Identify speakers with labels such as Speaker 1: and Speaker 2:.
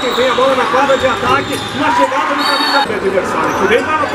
Speaker 1: Que vem a bola na quadra de ataque, na chegada no camisa do adversário, que vem para